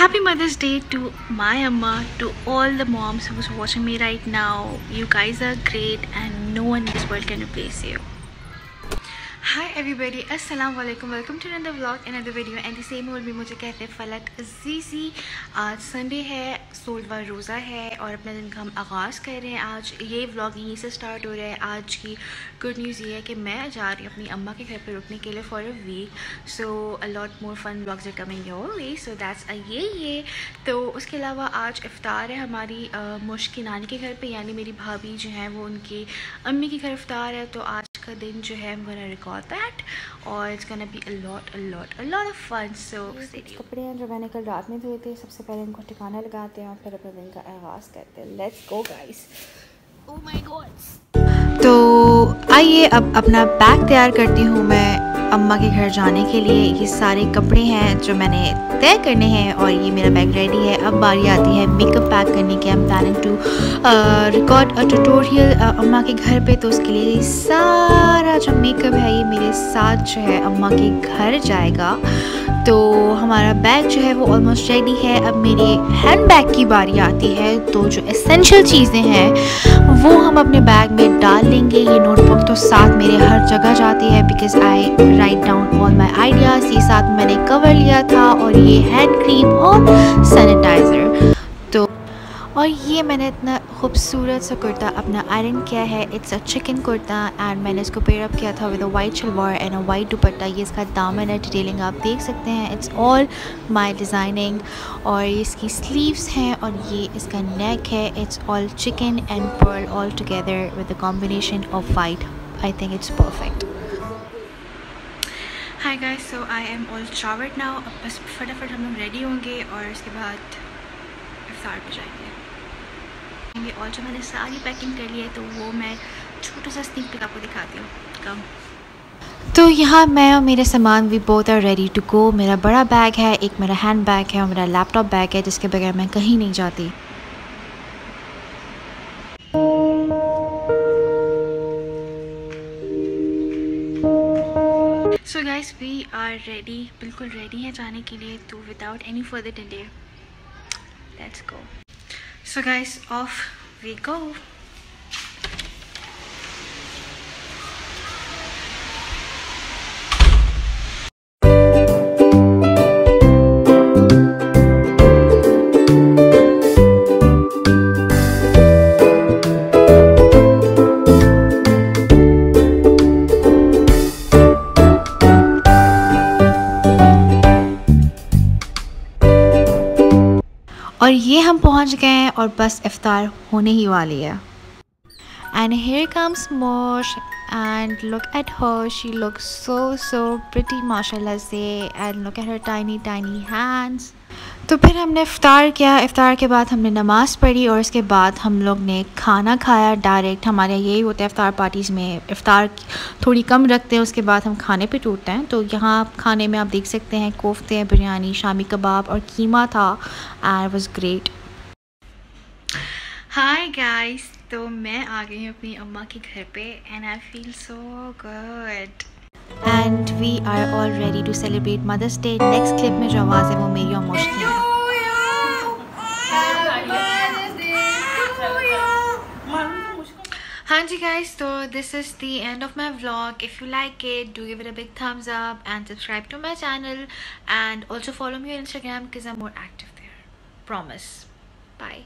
Happy Mother's Day to my Amma, to all the moms who's watching me right now. You guys are great and no one in this world can replace you. Hi everybody अस्सलाम वालेकुम welcome to another vlog in other video and same और भी मुझे कहते हैं फलक अजीज़ी आज Sunday है सोलवा रोज़ा है और अपने दिन का हम आगाज़ कर रहे हैं। आज ये व्लॉग यहीं से स्टार्ट हो रहा है। आज की गुड न्यूज़ ये है कि मैं जा रही हूँ अपनी अम्मा के घर पर रुकने के लिए for a week so a lot more fun vlogs are coming your way so that's a ये ये। तो उसके अलावा आज इफ़ार है हमारी मुश्क की नानी के घर पर यानी मेरी भाभी जो हैं, वो उनकी अम्मी के घर इफ़ार है। तो आज का दिन जो है गोना रिकॉर्ड दैट और it's gonna be a lot a lot a lot of fun so कपड़े हैं जो मैंने कल रात में धोए थे सबसे पहले इनको ठिकाना लगाते हैं और फिर अपने दिन का आगाज़ करते हैं। Let's go guys oh my God तो आइए अब अपना बैग तैयार करती हूँ मैं। अम्मा के घर जाने के लिए ये सारे कपड़े हैं जो मैंने तय करने हैं और ये मेरा बैग रेडी है। अब बारी आती है मेकअप पैक करने की। Am planning to record a tutorial अम्मा के घर पे। तो उसके लिए सारा जो मेकअप है ये मेरे साथ जो है अम्मा के घर जाएगा। तो हमारा बैग जो है वो ऑलमोस्ट रेडी है। अब मेरे हैंड बैग की बारी आती है। तो जो एसेंशियल चीज़ें हैं, वो हम अपने बैग में डाल लेंगे। ये नोटबुक तो साथ मेरे हर जगह जाती है because I write down all my ideas ये साथ मैंने कवर लिया था और ये हैंड क्रीम और सैनिटाइज़र तो और ये मैंने इतना खूबसूरत सा कुर्ता अपना आयरन किया है. It's a chikan kurta and मैंने इसको पेयर अप किया था with a white salwar and a white dupatta. ये इसका दामन है डिटेलिंग आप देख सकते हैं. इट्स ऑल माय डिज़ाइनिंग और इसकी स्लीव्स हैं और ये इसका नेक है. It's all chikan and pearl all together with the combination of white I think it's perfect hi guys so I am all showered now अब बस फटाफट हम लोग रेडी होंगे और उसके बाद इफ्तार पे जाएँगे। और जो मैंने सारी पैकिंग कर ली है तो वो मैं छोटा सा स्निक पिक आपको दिखाती हूँ। कम तो यहाँ मैं और मेरे सामान भी both are ready to go मेरा बड़ा बैग है एक मेरा हैंड बैग है और मेरा लैपटॉप बैग है जिसके बगैर मैं कहीं नहीं जाती। गाइस वी आर रेडी बिल्कुल रेडी है जाने के लिए तो without any further delay let's go so guys off we go. और ये हम पहुँच गए हैं और बस इफ्तार होने ही वाली है। And here comes Mosh and look at her she look so so pretty माशाल्लाह से। And look at her tiny tiny hands तो फिर हमने इफ़ार किया। इफ़ार के बाद हमने नमाज़ पढ़ी और उसके बाद हम लोग ने खाना खाया। डायरेक्ट हमारे यही होता है इफ़ार पार्टीज़ में। इफ़ार थोड़ी कम रखते हैं, उसके बाद हम खाने पे टूटते हैं। तो यहाँ खाने में आप देख सकते हैं, कोफ्ते बिरयानी, शामी कबाब और कीमा था। And was great hi guys तो मैं आ गई हूँ अपनी अम्मा के घर पे and I feel so good and we are all ready to celebrate Mother's Day next clip में जो आवाज़ है वो मेरी और मुश्किल है हाँ जी guys so this is the end of my vlog if you like it do give it a big thumbs up and subscribe to my channel and also follow me on instagram because i'm more active there promise bye